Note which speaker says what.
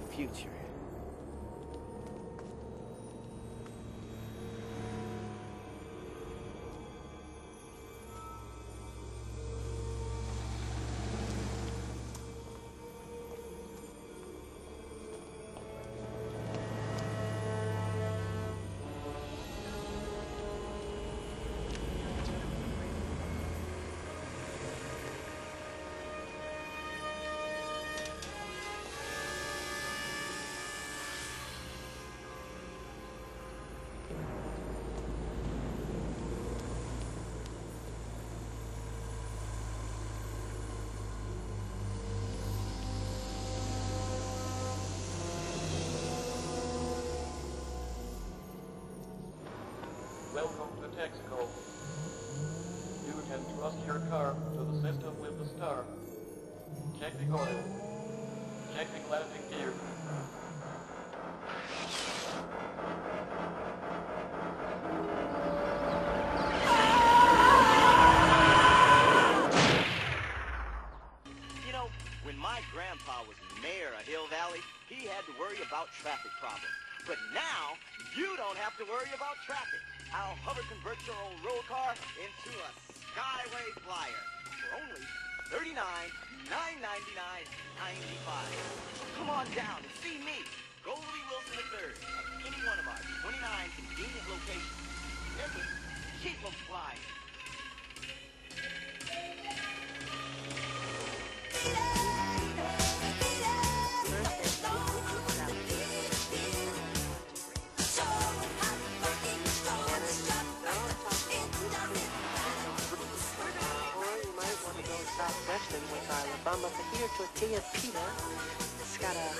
Speaker 1: the future.
Speaker 2: Texaco. You can trust your car to the system with the star. Check the oil. Check the landing gear.
Speaker 3: You know, when my grandpa was mayor of Hill Valley, he had to worry about traffic problems. But now, you don't have to worry about traffic. How Hover converts your old road car into a Skyway Flyer for only $39, $9.99, 95 Come on down and see me, Goldie Wilson III, at any one of our 29 convenient locations. Remember, keep 'em flying.
Speaker 1: bamba fajita tortilla pita. It's got a